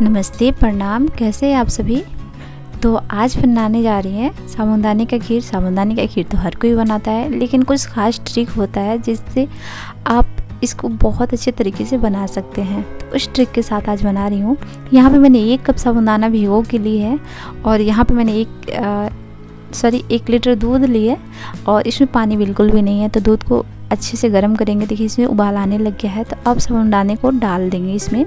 नमस्ते, प्रणाम। कैसे हैं आप सभी? तो आज बनाने जा रही हैं साबुनदाने का खीर। साबुनदाने का खीर तो हर कोई बनाता है, लेकिन कुछ खास ट्रिक होता है जिससे आप इसको बहुत अच्छे तरीके से बना सकते हैं। तो उस ट्रिक के साथ आज बना रही हूँ। यहाँ पे मैंने एक कप साबुनदाना भिगो के लिए है और यहाँ पे मैंने एक सॉरी एक लीटर दूध लिए और इसमें पानी बिल्कुल भी नहीं है। तो दूध को अच्छे से गर्म करेंगे। देखिए, इसमें उबाल आने लग गया है। तो अब साबुनदाने को डाल देंगे इसमें।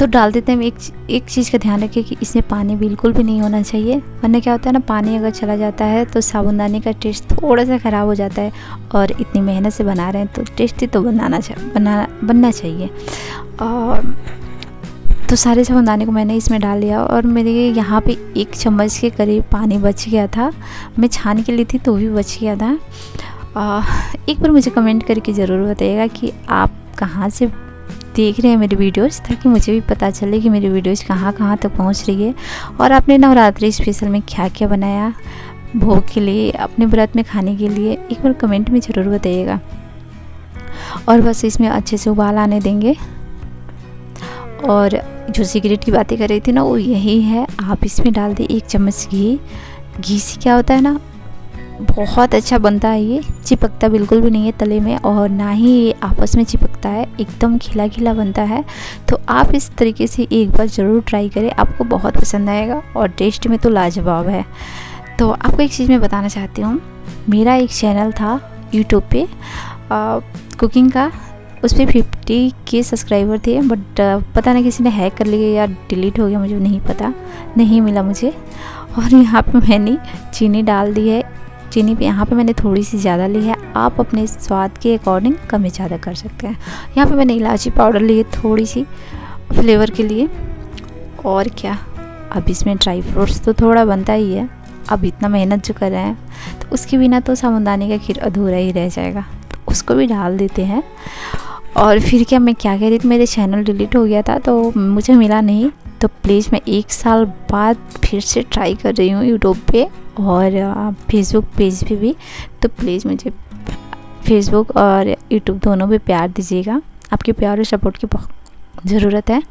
तो डाल देते हैं एक एक चीज़ का ध्यान रखिए कि इसमें पानी बिल्कुल भी नहीं होना चाहिए। वरना क्या होता है ना पानी अगर चला जाता है तो साबुनदानी का टेस्ट थोड़ा सा ख़राब हो जाता है और इतनी मेहनत से बना रहे हैं तो टेस्टी तो बनाना चाहिए बना बनना चाहिए। और तो सारे साबुनदाने को मैंने इसमें डाल लिया और मेरे यहाँ पे एक चम्मच के करीब पानी बच गया था। मैं छान के लिए थी तो भी बच गया था। आ, एक बार मुझे कमेंट करके ज़रूर बताइएगा कि आप कहाँ से देख रहे हैं मेरी वीडियोस ताकि मुझे भी पता चले कि मेरी वीडियोस कहाँ कहाँ तक तो पहुँच रही है। और आपने नवरात्रि स्पेशल में क्या क्या बनाया भोग के लिए, अपने व्रत में खाने के लिए, एक बार कमेंट में ज़रूर बताइएगा। और बस इसमें अच्छे से उबाल आने देंगे। और जो सिगरेट की बातें कर रही थी ना, वो यही है। आप इसमें डाल दें एक चम्मच घी। घी से क्या होता है ना बहुत अच्छा बनता है ये। चिपकता बिल्कुल भी नहीं है तले में और ना ही ये आपस में चिपकता है एकदम खिला खिला बनता है। तो आप इस तरीके से एक बार ज़रूर ट्राई करें आपको बहुत पसंद आएगा और टेस्ट में तो लाजवाब है। तो आपको एक चीज़ मैं बताना चाहती हूँ मेरा एक चैनल था यूट्यूब पे आ, कुकिंग का उस पर फिफ्टी के सब्सक्राइबर थे बट पता नहीं किसी ने हैक कर लिया या डिलीट हो गया मुझे नहीं पता नहीं मिला मुझे। और यहाँ पे मैंने चीनी डाल दी है चीनी यहाँ पे मैंने थोड़ी सी ज़्यादा ली है। आप अपने स्वाद के अकॉर्डिंग कम या ज़्यादा कर सकते हैं। यहाँ पे मैंने इलायची पाउडर ली है थोड़ी सी फ्लेवर के लिए। और क्या? अब इसमें ड्राई फ्रूट्स तो थोड़ा बनता ही है। अब इतना मेहनत जो कर रहे हैं तो उसके बिना तो साबुनदाने का खीर अधूरा ही रह जाएगा। तो उसको भी डाल देते हैं। और फिर क्या मैं क्या कह रही थी? मेरे चैनल डिलीट हो गया था तो मुझे मिला नहीं। तो प्लीज़ मैं एक साल बाद फिर से ट्राई कर रही हूँ यूट्यूब पे। और फेसबुक पेज पे भी तो प्लीज़ मुझे फेसबुक और यूट्यूब दोनों पे प्यार दीजिएगा। आपके प्यार और सपोर्ट की बहुत ज़रूरत है।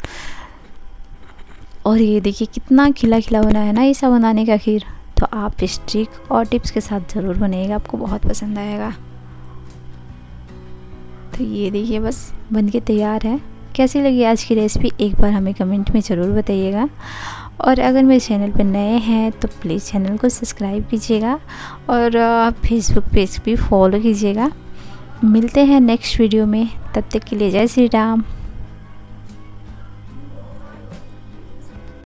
और ये देखिए कितना खिला खिला बना है ना ये सब बनाने का खीर। तो आप इस ट्रिक और टिप्स के साथ ज़रूर बनेगा आपको बहुत पसंद आएगा। तो ये देखिए बस बन के तैयार है। कैसी लगी आज की रेसिपी एक बार हमें कमेंट में ज़रूर बताइएगा। और अगर मेरे चैनल पर नए हैं तो प्लीज़ चैनल को सब्सक्राइब कीजिएगा और फेसबुक पेज भी फॉलो कीजिएगा। मिलते हैं नेक्स्ट वीडियो में, तब तक के लिए जय श्री राम।